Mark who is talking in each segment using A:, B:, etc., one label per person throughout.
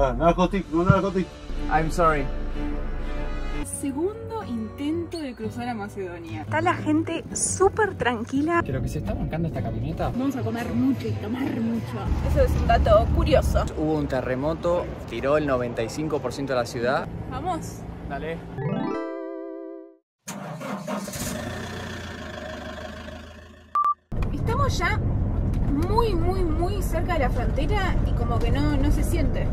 A: Ah, narcotic, no narcotic.
B: I'm sorry.
C: Segundo intento de cruzar a Macedonia.
D: Está la gente súper tranquila.
B: Pero que se está bancando esta camioneta.
C: Vamos a comer mucho y tomar mucho.
D: Eso es un dato curioso.
B: Hubo un terremoto, tiró el 95% de la ciudad.
C: Vamos.
B: Dale.
C: Estamos ya muy, muy, muy cerca de la frontera y como que no, no se siente,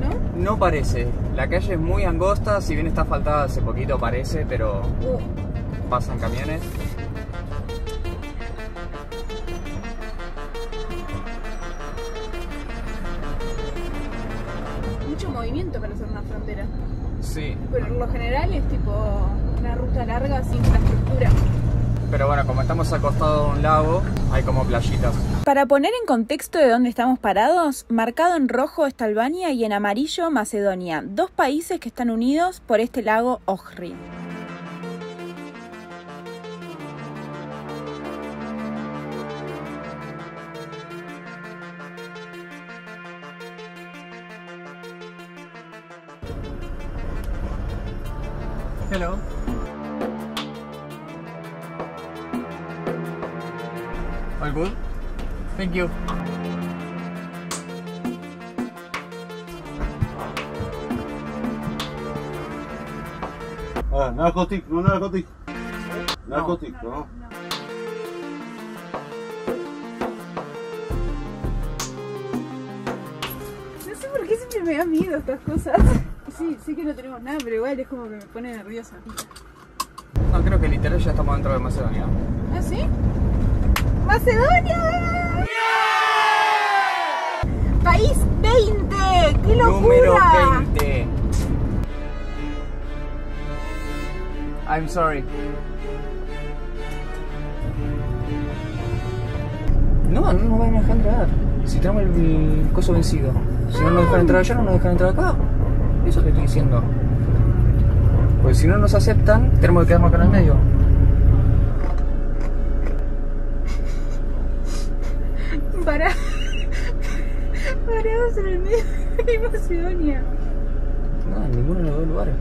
C: ¿no?
B: No parece. La calle es muy angosta, si bien está asfaltada hace poquito parece, pero
C: Uh,
B: pasan camiones.
C: mucho movimiento para hacer una frontera.
B: Sí.
C: Pero en lo general es tipo una ruta larga sin.
B: Pero bueno, como estamos acostados a un lago, hay como playitas.
D: Para poner en contexto de dónde estamos parados, marcado en rojo está Albania y en amarillo Macedonia, dos países que están unidos por este lago Ohrid.
B: You.
A: Ah, narcotic, no narcotic. Narcotic, no.
C: No sé por qué siempre me da miedo estas cosas. Sí, sé que no tenemos nada, pero igual es como que me pone nerviosa.
B: No, creo que literal ya estamos dentro de Macedonia.
C: ¿Ah, sí? ¡Macedonia! ¡País 20! ¡Qué locura!
B: Número 20. I'm sorry. No, no nos van a dejar entrar. Si tenemos el, el coso vencido. Si no nos dejan entrar allá, no nos dejan entrar acá. Eso te estoy diciendo. Pues si no nos aceptan, tenemos que quedarnos acá en el medio.
C: En el medio de Macedonia.
B: No, en ninguno de los dos lugares.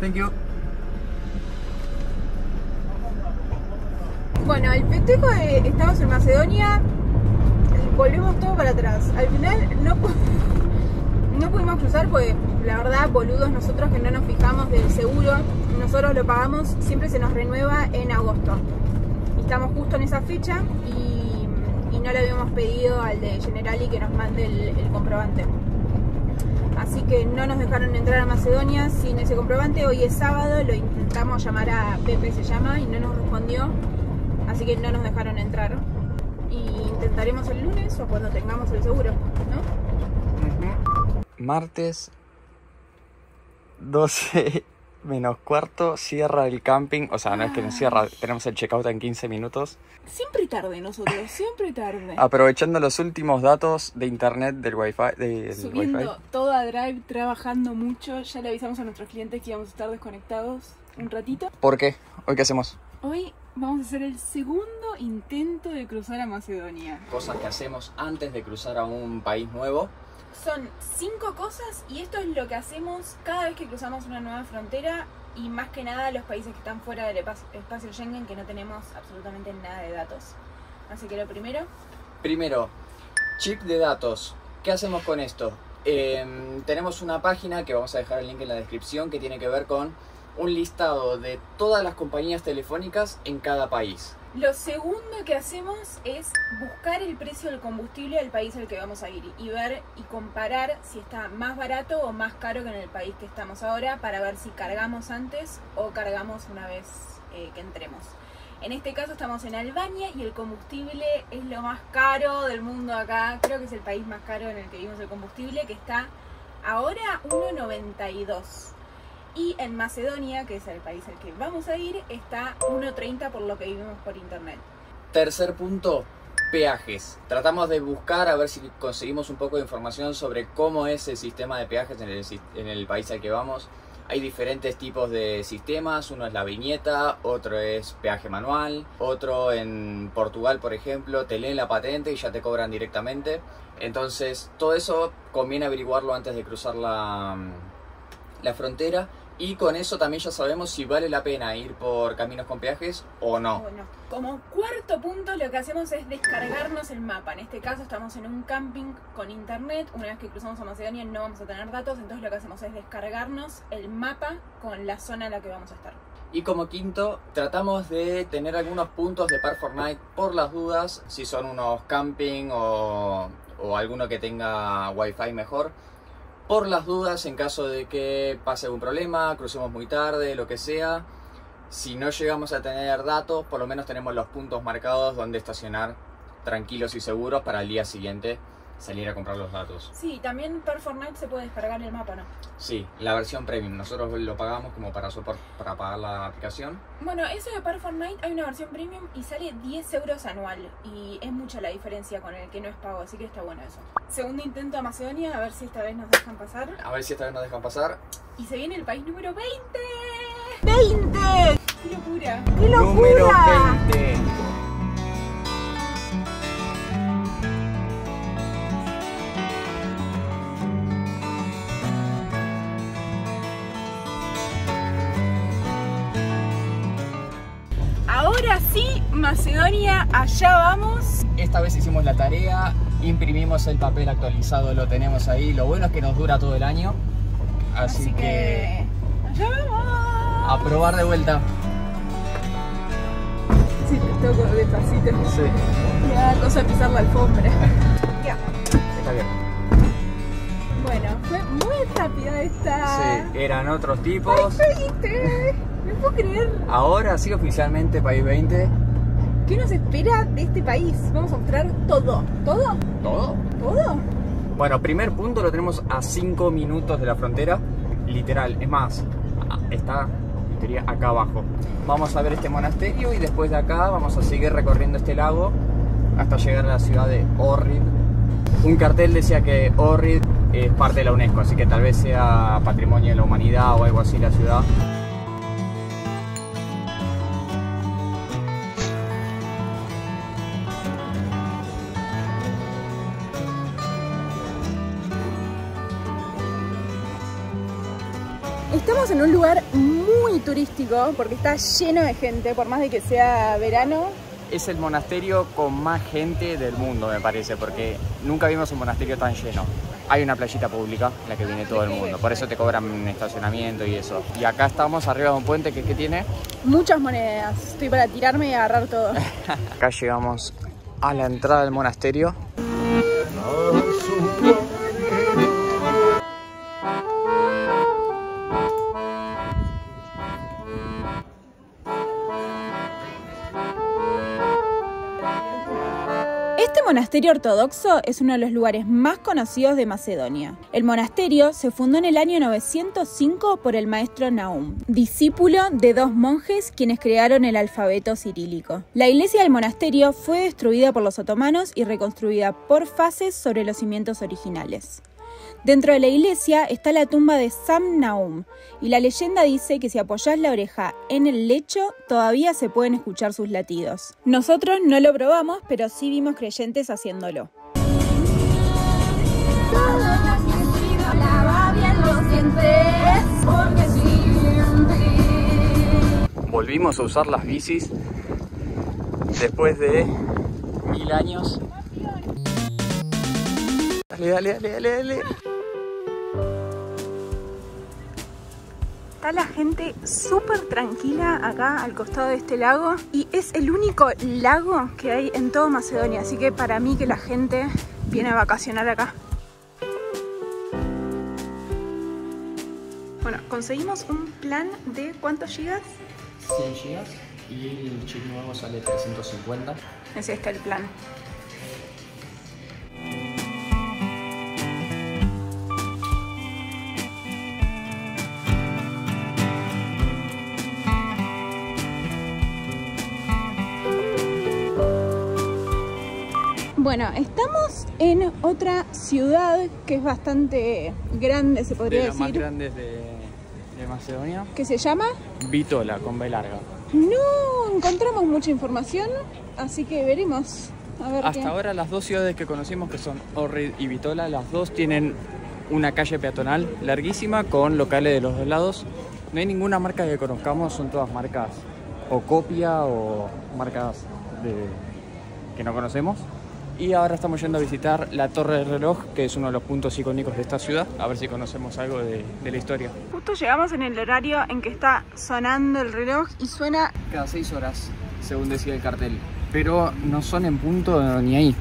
B: Thank you.
C: Bueno, el festejo de estamos en Macedonia, volvemos todo para atrás. Al final no, pu- no pudimos cruzar porque la verdad, boludos nosotros que no nos fijamos del seguro, nosotros lo pagamos, siempre se nos renueva en agosto. Y estamos justo en esa fecha y no le habíamos pedido al de Generali que nos mande el, el comprobante. Así que no nos dejaron entrar a Macedonia sin ese comprobante. Hoy es sábado, lo intentamos llamar a Pepe, se llama, y no nos respondió. Así que no nos dejaron entrar. Y intentaremos el lunes o cuando tengamos el seguro, ¿no?
B: Martes 12 menos cuarto cierra el camping. O sea, no es que nos cierra, tenemos el checkout en 15 minutos.
C: Siempre tarde nosotros, siempre tarde.
B: Aprovechando los últimos datos de internet del wifi. de-
C: Subiendo
B: wifi.
C: todo a Drive, trabajando mucho. Ya le avisamos a nuestros clientes que íbamos a estar desconectados un ratito.
B: ¿Por qué? ¿Hoy qué hacemos?
C: Hoy vamos a hacer el segundo intento de cruzar a Macedonia.
B: Cosas que hacemos antes de cruzar a un país nuevo.
C: Son cinco cosas y esto es lo que hacemos cada vez que cruzamos una nueva frontera y más que nada los países que están fuera del espacio Schengen que no tenemos absolutamente nada de datos. Así que lo primero,
B: Primero, chip de datos. ¿Qué hacemos con esto? Em, tenemos una página que vamos a dejar el link en la descripción que tiene que ver con un listado de todas las compañías telefónicas en cada país.
C: Lo segundo que hacemos es buscar el precio del combustible del país al que vamos a ir y ver y comparar si está más barato o más caro que en el país que estamos ahora para ver si cargamos antes o cargamos una vez eh, que entremos. En este caso estamos en Albania y el combustible es lo más caro del mundo acá. Creo que es el país más caro en el que vimos el combustible, que está ahora 1,92. Y en Macedonia, que es el país al que vamos a ir, está 1,30 por lo que vimos por internet.
B: Tercer punto, peajes. Tratamos de buscar a ver si conseguimos un poco de información sobre cómo es el sistema de peajes en el, en el país al que vamos. Hay diferentes tipos de sistemas, uno es la viñeta, otro es peaje manual, otro en Portugal, por ejemplo, te leen la patente y ya te cobran directamente. Entonces, todo eso conviene averiguarlo antes de cruzar la, la frontera y con eso también ya sabemos si vale la pena ir por caminos con peajes o no.
C: Bueno, como cuarto punto lo que hacemos es descargarnos el mapa. En este caso estamos en un camping con internet. Una vez que cruzamos a Macedonia no vamos a tener datos, entonces lo que hacemos es descargarnos el mapa con la zona en la que vamos a estar.
B: Y como quinto, tratamos de tener algunos puntos de Par Fortnite por las dudas, si son unos camping o, o alguno que tenga wifi mejor. Por las dudas, en caso de que pase algún problema, crucemos muy tarde, lo que sea. Si no llegamos a tener datos, por lo menos tenemos los puntos marcados donde estacionar tranquilos y seguros para el día siguiente salir a comprar los datos.
C: Sí, también per Fortnite se puede descargar el mapa, ¿no?
B: Sí, la versión premium. Nosotros lo pagamos como para, sopor- para pagar la aplicación.
C: Bueno, eso de per Fortnite hay una versión premium y sale 10 euros anual. Y es mucha la diferencia con el que no es pago, así que está bueno eso. Segundo intento a Macedonia, a ver si esta vez nos dejan pasar.
B: A ver si esta vez nos dejan pasar.
C: Y se viene el país número 20.
E: ¡20!
C: ¡Qué locura!
E: ¡Qué
B: Número
E: locura!
B: 20.
C: Macedonia, allá vamos.
B: Esta vez hicimos la tarea, imprimimos el papel actualizado, lo tenemos ahí. Lo bueno es que nos dura todo el año. Así,
C: Así
B: que,
C: que... ¡Allá vamos!
B: a probar de vuelta.
E: Sí, te toco despacito.
B: Sí,
E: Me da cosa pisar la alfombra. Ya.
B: está bien.
E: Bueno, fue muy rápida esta.
B: Sí, eran otros tipos.
E: ¿Viste? No puedo creer.
B: Ahora sí oficialmente País 20.
E: ¿Qué nos espera de este país? Vamos a mostrar todo. ¿Todo?
B: ¿Todo?
E: ¿Todo?
B: Bueno, primer punto lo tenemos a 5 minutos de la frontera. Literal, es más, está teoría acá abajo. Vamos a ver este monasterio y después de acá vamos a seguir recorriendo este lago hasta llegar a la ciudad de Ohrid. Un cartel decía que Ohrid es parte de la UNESCO, así que tal vez sea patrimonio de la humanidad o algo así la ciudad.
E: Estamos en un lugar muy turístico porque está lleno de gente, por más de que sea verano.
B: Es el monasterio con más gente del mundo, me parece, porque nunca vimos un monasterio tan lleno. Hay una playita pública en la que viene todo el mundo, por eso te cobran estacionamiento y eso. Y acá estamos arriba de un puente que, que tiene.
E: Muchas monedas. Estoy para tirarme y agarrar todo.
B: Acá llegamos a la entrada del monasterio.
C: Monasterio ortodoxo es uno de los lugares más conocidos de Macedonia. El monasterio se fundó en el año 905 por el maestro Naum, discípulo de dos monjes quienes crearon el alfabeto cirílico. La iglesia del monasterio fue destruida por los otomanos y reconstruida por fases sobre los cimientos originales. Dentro de la iglesia está la tumba de Sam Naum y la leyenda dice que si apoyas la oreja en el lecho todavía se pueden escuchar sus latidos. Nosotros no lo probamos, pero sí vimos creyentes haciéndolo.
B: Volvimos a usar las bicis después de mil años. Dale, dale, dale, dale, dale.
C: Está la gente súper tranquila acá al costado de este lago y es el único lago que hay en toda Macedonia, así que para mí que la gente viene a vacacionar acá. Bueno, conseguimos un plan de ¿cuántos gigas?
B: 100 gigas y el chip nuevo sale 350.
C: Ese está el plan. Bueno, estamos en otra ciudad que es bastante grande, se podría
B: de las más
C: decir.
B: grandes de, Macedonia.
C: ¿Qué se llama?
B: Bitola, con B larga.
C: No encontramos mucha información, así que veremos. A ver
B: Hasta
C: qué.
B: ahora las dos ciudades que conocimos, que son Ohrid y Bitola, las dos tienen una calle peatonal larguísima con locales de los dos lados. No hay ninguna marca que conozcamos, son todas marcas o copia o marcas de- que no conocemos. Y ahora estamos yendo a visitar la Torre del Reloj, que es uno de los puntos icónicos de esta ciudad, a ver si conocemos algo de, de la historia.
C: Justo llegamos en el horario en que está sonando el reloj y suena
B: Cada seis horas, según decía el cartel. Pero no son en punto ni ahí.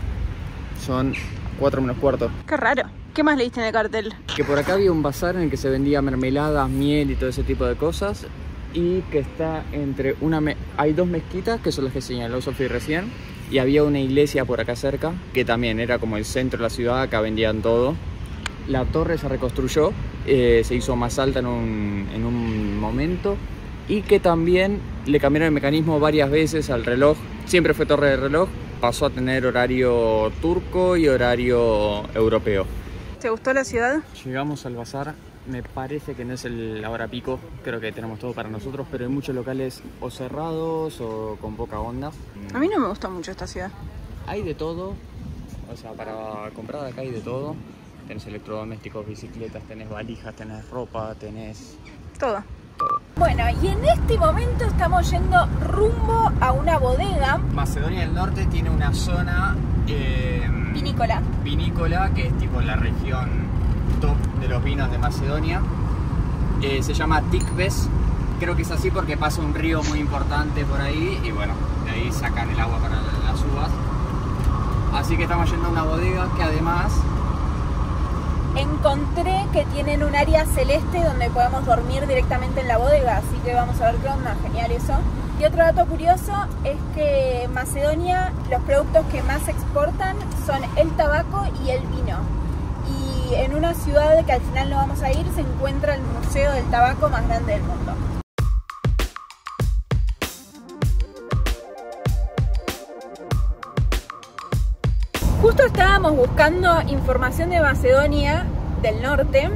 B: Son cuatro menos cuarto.
C: Qué raro. ¿Qué más leíste en el cartel?
B: Que por acá había un bazar en el que se vendía mermeladas, miel y todo ese tipo de cosas. Y que está entre una... me- Hay dos mezquitas, que son las que señaló Sofi recién. Y había una iglesia por acá cerca, que también era como el centro de la ciudad, acá vendían todo. La torre se reconstruyó, eh, se hizo más alta en un, en un momento. Y que también le cambiaron el mecanismo varias veces al reloj. Siempre fue torre de reloj, pasó a tener horario turco y horario europeo.
C: ¿Te gustó la ciudad?
B: Llegamos al bazar, me parece que no es el ahora pico, creo que tenemos todo para nosotros, pero hay muchos locales o cerrados o con poca onda.
C: A mí no me gustó mucho esta ciudad.
B: Hay de todo, o sea, para comprar acá hay de todo. Tenés electrodomésticos, bicicletas, tenés valijas, tenés ropa, tenés
C: Todo.
B: todo.
C: Bueno, y en este momento estamos yendo rumbo a una bodega
B: Macedonia del Norte tiene una zona eh,
C: vinícola.
B: vinícola, que es tipo la región de los vinos de Macedonia. Eh, se llama Tikves. Creo que es así porque pasa un río muy importante por ahí y bueno, de ahí sacan el agua para las uvas. Así que estamos yendo a una bodega que además
C: Encontré que tienen un área celeste donde podemos dormir directamente en la bodega, así que vamos a ver qué onda, genial eso. Y otro dato curioso es que Macedonia, los productos que más exportan son el tabaco y el vino. En una ciudad que al final no vamos a ir se encuentra el museo del tabaco más grande del mundo. Justo estábamos buscando información de Macedonia del Norte,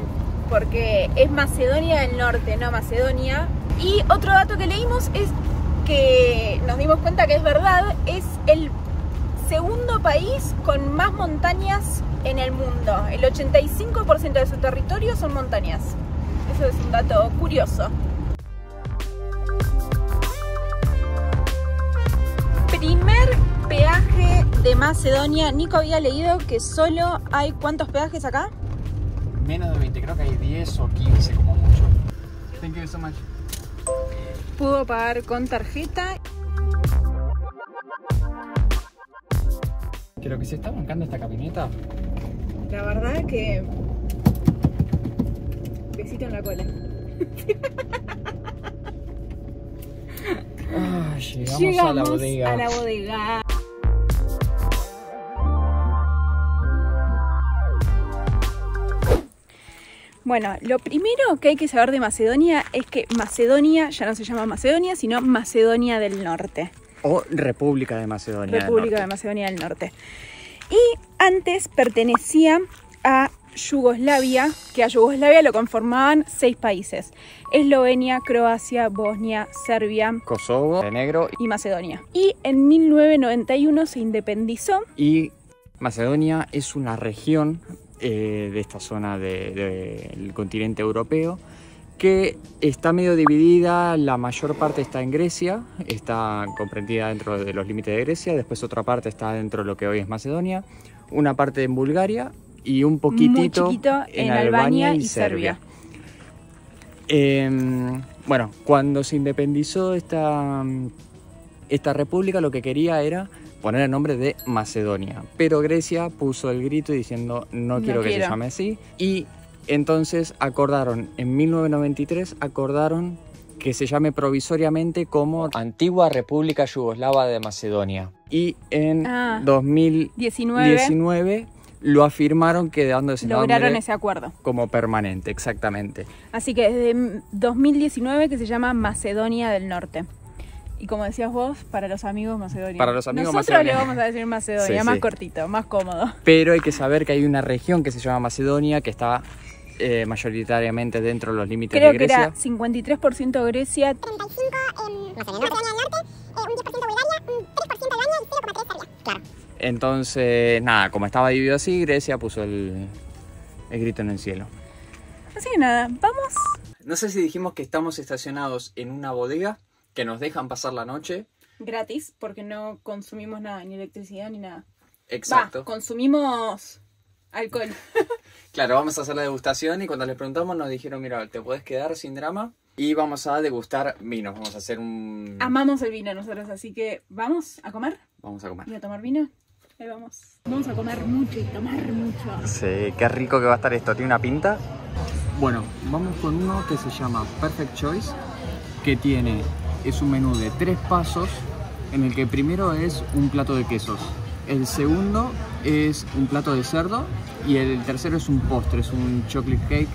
C: porque es Macedonia del Norte, no Macedonia. Y otro dato que leímos es que nos dimos cuenta que es verdad, es el segundo país con más montañas en el mundo. El 85% de su territorio son montañas. Eso es un dato curioso. Primer peaje de Macedonia. Nico había leído que solo hay cuántos peajes acá?
B: menos de 20, creo que hay 10 o 15 como mucho. Thank you so much.
C: Pudo pagar con tarjeta.
B: Que lo que se está bancando esta camioneta
C: La verdad que. Besito en la cola.
B: Ah, llegamos, a la bodega.
C: a la bodega. Bueno, lo primero que hay que saber de Macedonia es que Macedonia ya no se llama Macedonia, sino Macedonia del Norte.
B: O República de Macedonia. del
C: República de. Macedonia del Norte. Y antes pertenecía a Yugoslavia, que a Yugoslavia lo conformaban seis países. Eslovenia, Croacia, Bosnia, Serbia
B: Kosovo, de negro
C: y Macedonia. Y en 1991 se independizó.
B: y Macedonia es una región eh, de esta zona de- de- del continente europeo que está medio dividida, la mayor parte está en Grecia, está comprendida dentro de los límites de Grecia, después otra parte está dentro de lo que hoy es Macedonia, una parte en Bulgaria y un poquitito
C: en, Albania y Serbia.
B: Eh, bueno, cuando se independizó esta, esta república, lo que quería era poner el nombre de Macedonia. Pero Grecia puso el grito diciendo no
C: No
B: quiero que se
C: quiero".
B: llame así. Y entonces acordaron, en 1993 acordaron que se llame provisoriamente como Antigua República Yugoslava de Macedonia. Y en
C: Ah.
B: 2019
C: 19
B: lo afirmaron quedando ese
C: lograron
B: nombre
C: ese acuerdo.
B: como permanente, exactamente.
C: Así que desde 2019 que se llama Macedonia del Norte. Y como decías vos, para los amigos Macedonia.
B: Para los amigos
C: Nosotros
B: Macedonia.
C: le vamos a decir Macedonia,
B: Sí,
C: más
B: sí.
C: cortito, más cómodo.
B: Pero hay que saber que hay una región que se llama Macedonia que está eh, mayoritariamente dentro de los límites
C: Creo
B: de
C: que
B: Grecia.
C: era 53% Grecia,
F: 35 en Macedonia del Norte, eh, un 10% Bulgaria, un 3% Albania y 0,3 Serbia. Claro.
B: Entonces, nada, como estaba dividido así, Grecia puso el, el grito en el cielo.
C: así que nada, vamos.
B: No sé si dijimos que estamos estacionados en una bodega que nos dejan pasar la noche.
C: Gratis, porque no consumimos nada, ni electricidad ni nada.
B: Exacto.
C: Va, consumimos alcohol.
B: Claro, vamos a hacer la degustación y cuando les preguntamos nos dijeron, mira, te puedes quedar sin drama y vamos a degustar vinos. Vamos a hacer un...
C: Amamos el vino nosotros, así que vamos a comer
B: Vamos a comer.
C: y a tomar vino. Ahí vamos. Vamos a comer mucho y tomar mucho.
B: Sí, qué rico que va a estar esto. ¿Tiene una pinta? Bueno, vamos con uno que se llama Perfect Choice, que tiene, es un menú de tres pasos, en el que primero es un plato de quesos, el segundo es un plato de cerdo y el tercero es un postre, es un chocolate cake.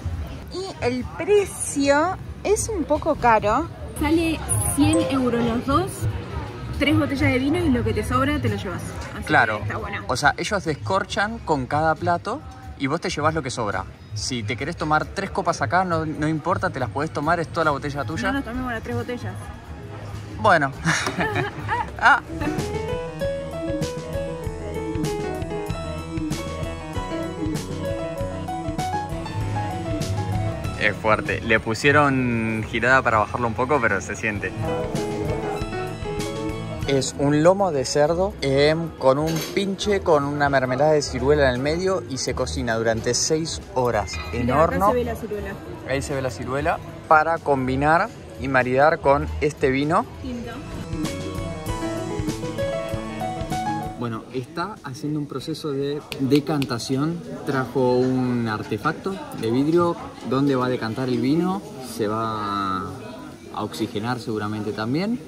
C: Y el precio es un poco caro. Sale 100 euros los dos, tres botellas de vino y lo que te sobra te lo llevas. Así
B: Claro,
C: Está bueno.
B: o sea, ellos descorchan con cada plato y vos te llevas lo que sobra. Si te querés tomar tres copas acá, no, no importa, te las podés tomar, es toda la botella tuya.
C: No nos tomemos las tres botellas.
B: Bueno. ah. Es fuerte. Le pusieron girada para bajarlo un poco, pero se siente. Es un lomo de cerdo em, con un pinche, con una mermelada de ciruela en el medio y se cocina durante 6 horas en
C: Mirá,
B: horno.
C: Acá se ve la ciruela.
B: Ahí se ve la ciruela. Para combinar y maridar con este vino.
C: Tinto.
B: Está haciendo un proceso de decantación. Trajo un artefacto de vidrio donde va a decantar el vino. Se va a oxigenar seguramente también.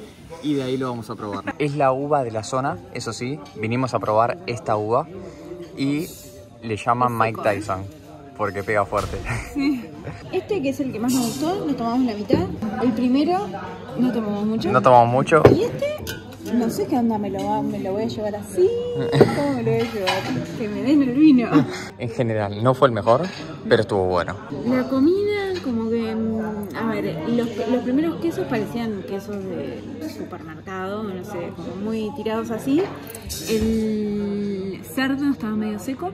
B: Y de ahí lo vamos a probar. Es la uva de la zona, eso sí. Vinimos a probar esta uva. Y le llaman Mike Tyson. Porque pega fuerte.
C: Este que es el que más nos gustó, nos tomamos la mitad. El primero, no tomamos mucho.
B: No tomamos mucho.
C: Y este, no sé qué onda, me lo, va- me lo voy a llevar así. ¿Cómo me lo voy a llevar? Que me den el vino.
B: En general, no fue el mejor, pero estuvo bueno.
C: La comida, como que. mm, A ver, los, los primeros quesos parecían quesos de supermercado, no sé, como muy tirados así. El cerdo estaba medio seco.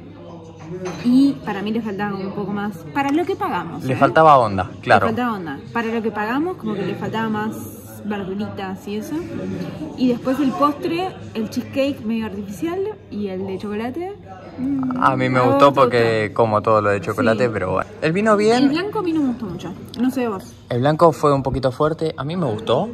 C: Y para mí le faltaba un poco más. Para lo que pagamos.
B: Le
C: ¿eh?
B: faltaba onda, claro.
C: Le faltaba onda. Para lo que pagamos, como que le faltaba más verduritas y eso. Y después el postre, el cheesecake medio artificial y el de chocolate. mm,
B: A mí me gustó porque como todo lo de chocolate,
C: Sí.
B: pero bueno. El vino
C: El
B: bien,
C: blanco a mí no me gustó mucho. No sé vos.
B: el blanco fue un poquito fuerte, a mí me gustó,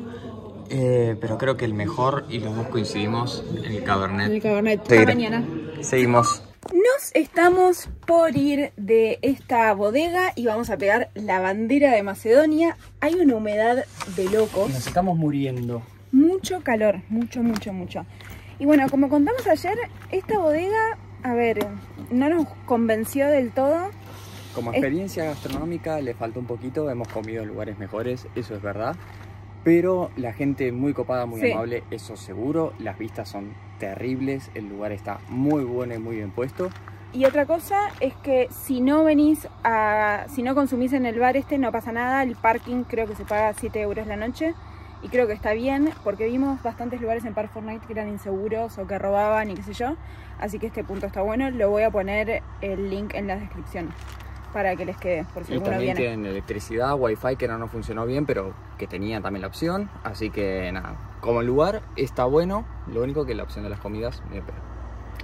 B: eh, pero creo que el mejor, y los dos coincidimos, el Cabernet.
C: El cabernet. Hasta mañana.
B: Seguimos.
C: Nos estamos por ir de esta bodega y vamos a pegar la bandera de Macedonia. Hay una humedad de locos.
B: Nos estamos muriendo.
C: Mucho calor, mucho, mucho, mucho. Y bueno, como contamos ayer, esta bodega, a ver, no nos convenció del todo.
B: Como
C: Es-
B: experiencia gastronómica le falta un poquito, hemos comido en lugares mejores, eso es verdad. Pero la gente muy copada, muy
C: Sí.
B: amable, eso seguro. Las vistas son terribles, el lugar está muy bueno y muy bien puesto.
C: Y otra cosa es que si no venís a. si no consumís en el bar este, no pasa nada. El parking creo que se paga 7 euros la noche. Y creo que está bien, porque vimos bastantes lugares en Park Fortnite que eran inseguros o que robaban y qué sé yo. Así que este punto está bueno. Lo voy a poner el link en la descripción para que les quede, por si
B: Y también
C: viene.
B: tienen electricidad, wifi que no nos funcionó bien, pero que tenía también la opción. Así que nada, como el lugar está bueno, lo único que la opción de las comidas me pega.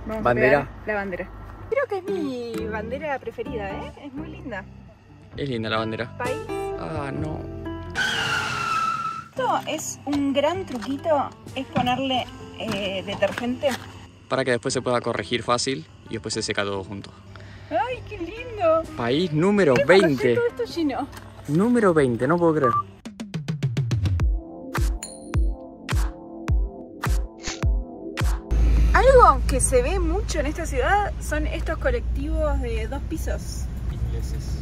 C: Vamos
B: bandera.
C: a la bandera. Creo que es mi bandera preferida, ¿eh? Es muy linda.
B: Es linda la bandera.
C: País.
B: Ah, no.
C: Esto es un gran truquito, es ponerle eh, detergente.
B: Para que después se pueda corregir fácil y después se seca todo junto.
C: ¡Ay, qué lindo!
B: País número
C: ¿Qué
B: 20.
C: todo esto lleno?
B: Número 20, no puedo creer.
C: Algo que se ve mucho en esta ciudad son estos colectivos de dos pisos.
B: Ingleses.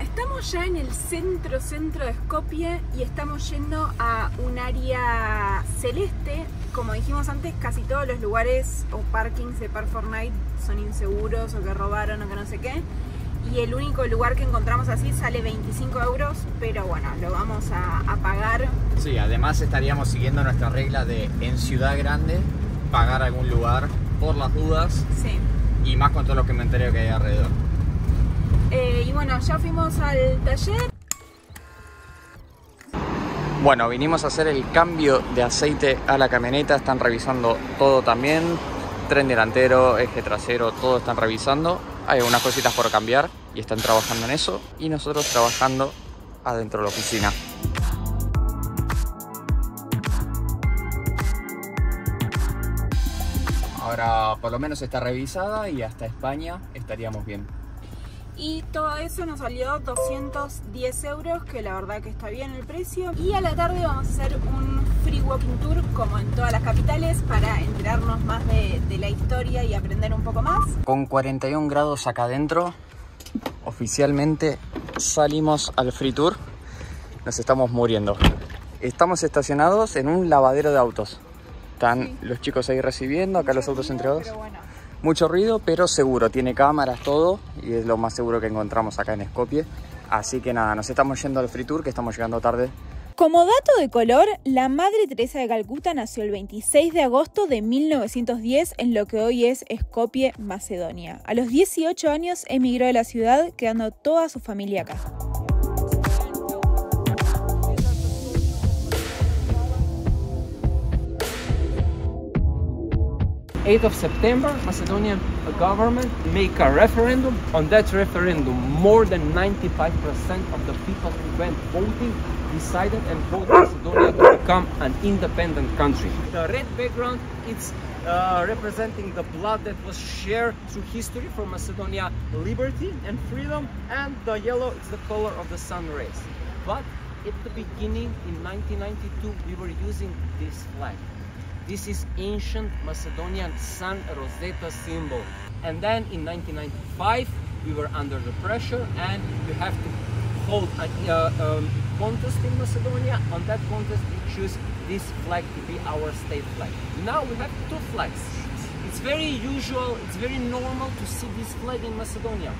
C: Estamos ya en el centro, centro de Skopje y estamos yendo a un área celeste. Como dijimos antes, casi todos los lugares o parkings de Park Fortnite son inseguros o que robaron o que no sé qué. y el único lugar que encontramos así sale 25 euros, pero bueno, lo vamos a, a pagar.
B: Sí, además estaríamos siguiendo nuestra regla de en ciudad grande pagar algún lugar por las dudas
C: Sí.
B: y más con todo lo que me enteré que hay alrededor.
C: Eh, y bueno, ya fuimos al taller.
B: Bueno, vinimos a hacer el cambio de aceite a la camioneta, están revisando todo también, tren delantero, eje trasero, todo están revisando. Hay unas cositas por cambiar y están trabajando en eso y nosotros trabajando adentro de la oficina. Ahora por lo menos está revisada y hasta España estaríamos bien.
C: Y todo eso nos salió 210 euros, que la verdad que está bien el precio. Y a la tarde vamos a hacer un free walking tour, como en todas las capitales, para enterarnos más de, de la historia y aprender un poco más.
B: Con 41 grados acá adentro, oficialmente salimos al free tour. Nos estamos muriendo. Estamos estacionados en un lavadero de autos. Están los chicos ahí recibiendo, acá los autos entregados.
C: Pero bueno,
B: Mucho ruido, pero seguro. Tiene cámaras, todo. Y es lo más seguro que encontramos acá en Skopje. Así que nada, nos estamos yendo al free tour, que estamos llegando tarde.
G: Como dato de color, la Madre Teresa de Calcuta nació el 26 de agosto de 1910 en lo que hoy es Skopje, Macedonia. A los 18 años emigró de la ciudad, quedando toda su familia acá.
H: 8th of September, Macedonian government make a referendum. On that referendum, more than 95% of the people who went voting decided and voted Macedonia to become an independent country. The red background it's uh, representing the blood that was shared through history for Macedonia liberty and freedom, and the yellow is the color of the sun rays. But at the beginning, in 1992, we were using this flag. This is ancient Macedonian Sun Rosetta symbol. And then in 1995, we were under the pressure and we have to hold a uh, um, contest in Macedonia. On that contest, we choose this flag to be our state flag. Now we have two flags. It's very usual, it's very normal to see this flag in Macedonia.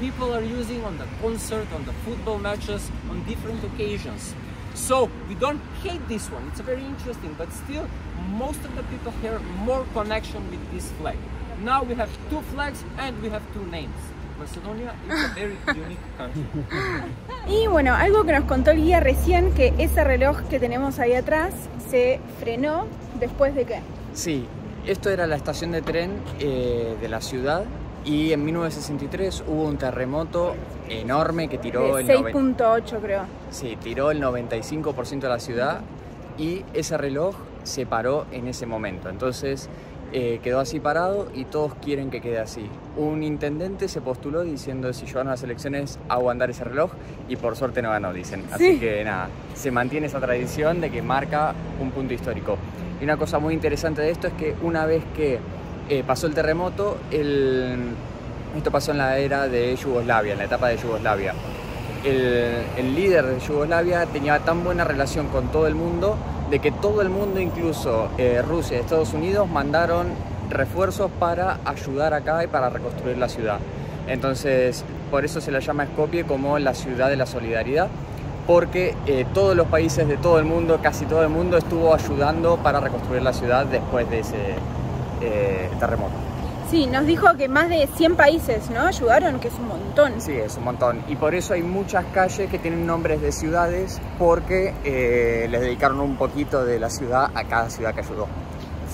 H: People are using on the concert, on the football matches, on different occasions. So we don't hate this one. It's very interesting, but still, most of the people have more connection with this flag. Now we have two flags and we have two names. Macedonia is a very unique country.
C: Y bueno, algo que nos contó el guía recién, que ese reloj que tenemos ahí atrás se frenó después de qué?
B: Sí, esto era la estación de tren eh, de la ciudad y en 1963 hubo un terremoto enorme que tiró
C: De
B: el, noven-
C: 6.8 creo.
B: sí, tiró el 95% de la ciudad y ese reloj se paró en ese momento. Entonces eh, quedó así parado y todos quieren que quede así. Un intendente se postuló diciendo si yo gano las elecciones hago andar ese reloj y por suerte no ganó, dicen. Así
C: Sí.
B: que nada, se mantiene esa tradición de que marca un punto histórico. Y una cosa muy interesante de esto es que una vez que eh, pasó el terremoto, esto pasó en la era de Yugoslavia, en la etapa de Yugoslavia. El, el líder de Yugoslavia tenía tan buena relación con todo el mundo de que todo el mundo, incluso eh, Rusia y Estados Unidos, mandaron refuerzos para ayudar acá y para reconstruir la ciudad. Entonces, por eso se la llama Skopje como la ciudad de la solidaridad, porque eh, todos los países de todo el mundo, casi todo el mundo, estuvo ayudando para reconstruir la ciudad después de ese eh, terremoto.
C: Sí, nos dijo que más de 100 países, ¿no? Ayudaron, que es un montón.
B: Sí, es un montón. Y por eso hay muchas calles que tienen nombres de ciudades porque eh, les dedicaron un poquito de la ciudad a cada ciudad que ayudó.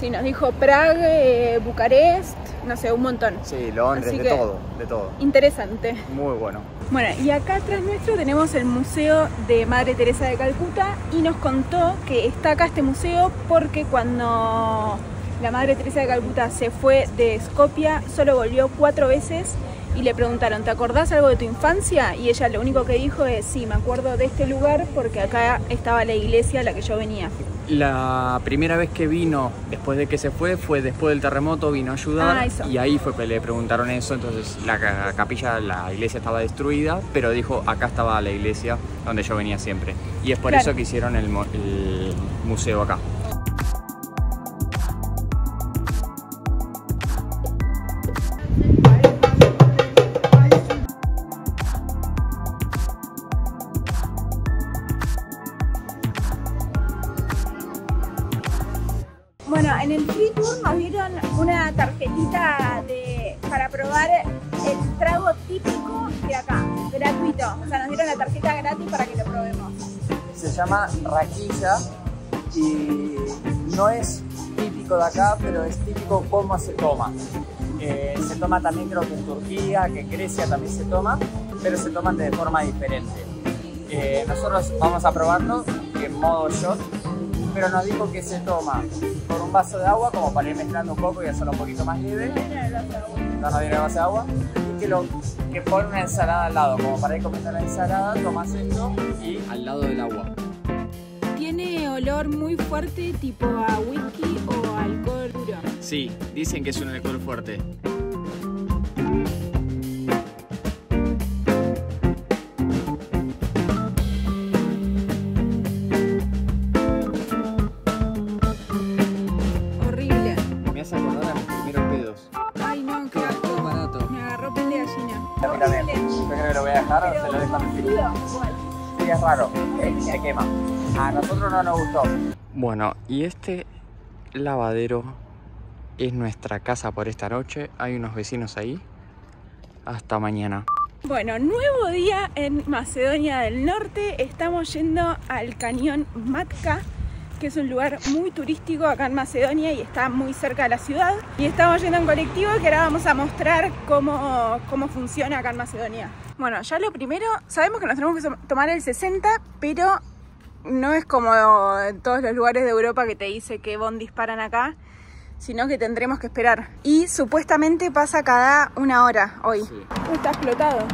C: Sí, nos dijo Praga, eh, Bucarest, no sé, un montón.
B: Sí, Londres,
C: Así
B: de todo, de todo.
C: Interesante.
B: Muy bueno.
C: Bueno, y acá atrás nuestro tenemos el Museo de Madre Teresa de Calcuta y nos contó que está acá este museo porque cuando la Madre Teresa de Calcuta se fue de Skopia solo volvió cuatro veces y le preguntaron, ¿te acordás algo de tu infancia? Y ella lo único que dijo es, sí, me acuerdo de este lugar porque acá estaba la iglesia a la que yo venía.
B: La primera vez que vino después de que se fue fue después del terremoto, vino a ayudar
C: Ah,
B: y ahí fue que le preguntaron eso, entonces la ca- capilla, la iglesia estaba destruida, pero dijo acá estaba la iglesia donde yo venía siempre. Y es por
C: Claro.
B: eso que hicieron el museo acá. Toma también creo que en Turquía, que en Grecia también se toma, pero se toman de forma diferente. Eh, nosotros vamos a probarlo en modo shot, pero nos dijo que se toma con un vaso de agua como para ir mezclando un poco y hacerlo un poquito más leve. No nos viene el vaso de agua. Y que, lo, que pone una ensalada al lado, como para ir comiendo la ensalada, tomas esto y al lado del agua.
C: Tiene olor muy fuerte, tipo a whisky o alcohol puro.
B: Sí, dicen que es un alcohol fuerte. Es raro, eh, se quema. A nosotros no nos gustó. Bueno, y este lavadero es nuestra casa por esta noche. Hay unos vecinos ahí. Hasta mañana.
C: Bueno, nuevo día en Macedonia del Norte. Estamos yendo al cañón Matka, que es un lugar muy turístico acá en Macedonia y está muy cerca de la ciudad. Y estamos yendo en colectivo que ahora vamos a mostrar cómo, cómo funciona acá en Macedonia. Bueno, ya lo primero, sabemos que nos tenemos que tomar el 60, pero no es como en todos los lugares de Europa que te dice que bon disparan acá, sino que tendremos que esperar. Y supuestamente pasa cada una hora hoy. Está explotado.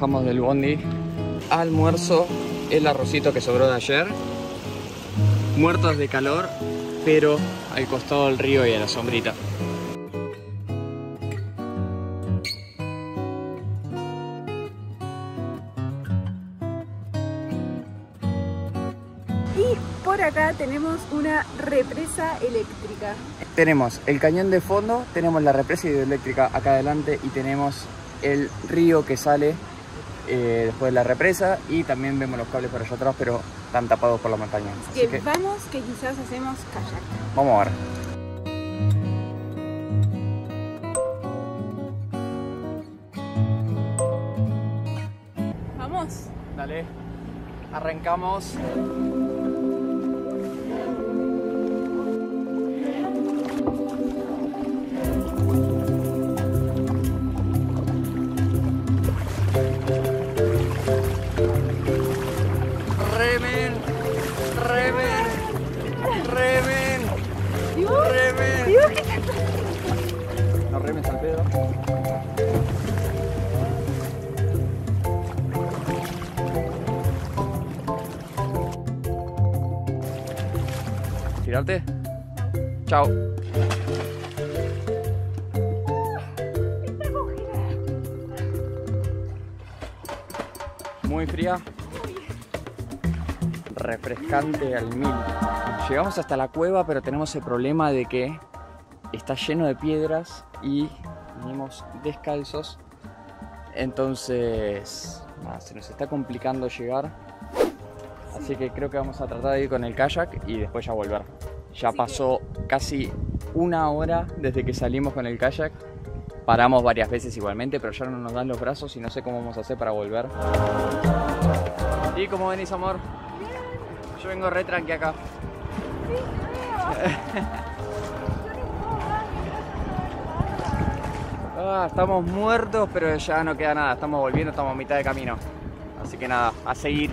B: Bajamos del bondi. Almuerzo, el arrocito que sobró de ayer. Muertos de calor, pero al costado del río y a la sombrita.
C: Y por acá tenemos una represa eléctrica.
B: Tenemos el cañón de fondo, tenemos la represa hidroeléctrica acá adelante y tenemos el río que sale eh, después de la represa y también vemos los cables por allá atrás, pero están tapados por la montaña. Así
C: Que
B: que
C: vamos, que quizás hacemos kayak.
B: vamos a ver.
C: Vamos.
B: Dale, arrancamos. Tirarte. Chao. Muy fría. Refrescante al mil. Llegamos hasta la cueva, pero tenemos el problema de que está lleno de piedras y venimos descalzos. Entonces, se nos está complicando llegar. Así que creo que vamos a tratar de ir con el kayak y después ya volver. Ya pasó casi una hora desde que salimos con el kayak. Paramos varias veces igualmente, pero ya no nos dan los brazos y no sé cómo vamos a hacer para volver. ¿Y cómo venís, amor? Yo vengo re tranqui acá. Ah, estamos muertos, pero ya no queda nada. Estamos volviendo, estamos a mitad de camino. Así que nada, a seguir.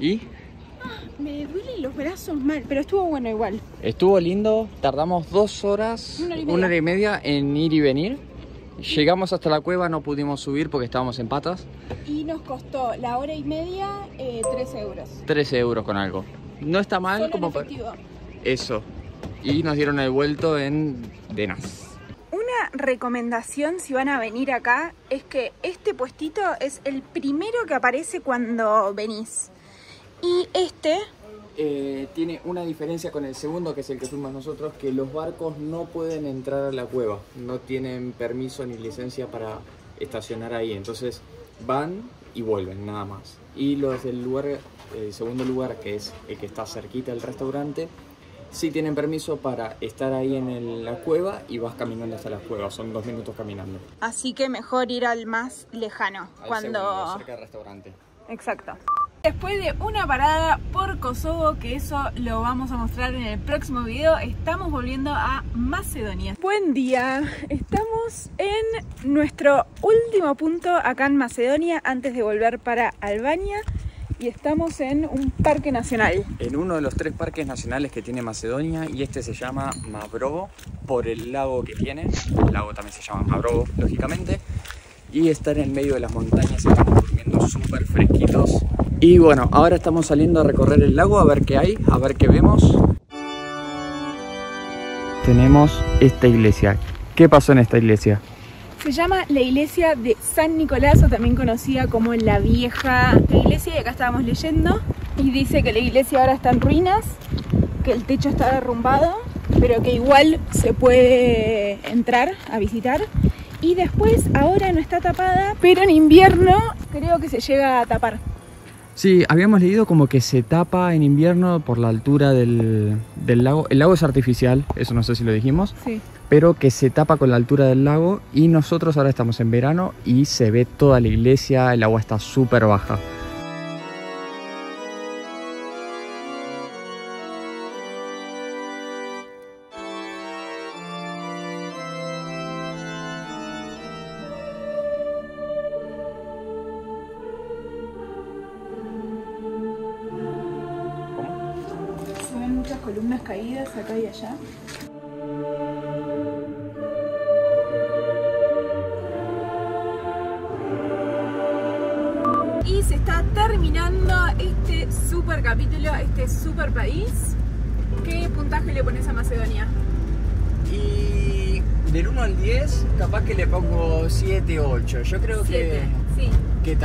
B: ¿Y?
C: Me duelen los brazos mal, pero estuvo bueno igual.
B: Estuvo lindo, tardamos dos horas,
C: Una hora y media.
B: una hora y media en ir y venir. Llegamos hasta la cueva, no pudimos subir porque estábamos en patas.
C: Y nos costó la hora y media eh, 3 euros.
B: 13 euros con algo. No está mal
C: Solo
B: como para... Eso. Y nos dieron el vuelto en Denas.
C: Una recomendación si van a venir acá es que este puestito es el primero que aparece cuando venís. Y este,
B: Eh, tiene una diferencia con el segundo, que es el que fuimos nosotros, que los barcos no pueden entrar a la cueva. No tienen permiso ni licencia para estacionar ahí. Entonces van y vuelven, nada más. Y los del lugar, el segundo lugar, que es el que está cerquita del restaurante, sí tienen permiso para estar ahí en el- la cueva y vas caminando hasta la cueva. Son dos minutos caminando.
C: así que mejor ir al más lejano.
B: Al
C: cuando...
B: segundo, cerca del restaurante.
C: Exacto. Después de una parada por Kosovo, que eso lo vamos a mostrar en el próximo video, estamos volviendo a Macedonia. Buen día, estamos en nuestro último punto acá en Macedonia antes de volver para Albania y estamos en un parque nacional.
B: En uno de los tres parques nacionales que tiene Macedonia y este se llama Mavrovo por el lago que tiene. El lago también se llama Mavrovo, lógicamente. Y está en el medio de las montañas, estamos durmiendo súper fresquitos. Y bueno, ahora estamos saliendo a recorrer el lago a ver qué hay, a ver qué vemos. Tenemos esta iglesia. ¿Qué pasó en esta iglesia?
C: Se llama la iglesia de San Nicolás, o también conocida como la vieja iglesia, y acá estábamos leyendo. Y dice que la iglesia ahora está en ruinas, que el techo está derrumbado, pero que igual se puede entrar a visitar. Y después, ahora no está tapada, pero en invierno creo que se llega a tapar.
B: Sí, habíamos leído como que se tapa en invierno por la altura del, del lago. El lago es artificial, eso no sé si lo dijimos.
C: Sí.
B: pero que se tapa con la altura del lago y nosotros ahora estamos en verano y se ve toda la iglesia, el agua está súper baja.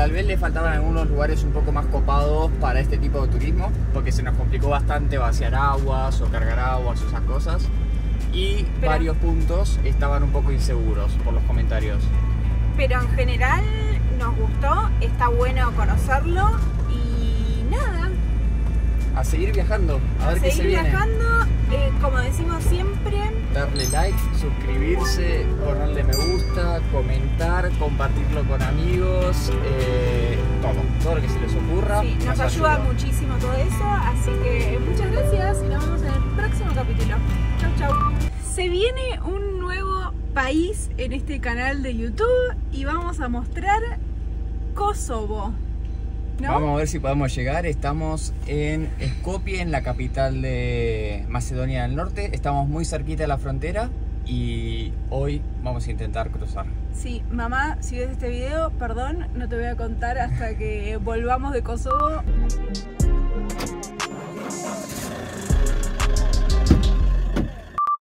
B: Tal vez le faltaban algunos lugares un poco más copados para este tipo de turismo, porque se nos complicó bastante vaciar aguas o cargar aguas o esas cosas. Y
C: Pero-
B: varios puntos estaban un poco inseguros por los comentarios.
C: Pero en general nos gustó, está bueno conocerlo y nada,
B: A seguir viajando, a ver qué se
C: seguir
B: viene.
C: viajando, eh, como decimos siempre,
B: darle like, suscribirse, ponerle me gusta, comentar, compartirlo con amigos, eh, todo, todo lo que se les ocurra.
C: Sí, nos ayuda muchísimo todo eso, así que muchas gracias y nos vemos en el próximo capítulo. Chau, chau. Se viene un nuevo país en este canal de YouTube y vamos a mostrar Kosovo. ¿No?
B: Vamos a ver si podemos llegar. Estamos en Skopje, en la capital de Macedonia del Norte. Estamos muy cerquita de la frontera y hoy vamos a intentar cruzar.
C: Sí, mamá, si ves este video, perdón, no te voy a contar hasta que volvamos de Kosovo.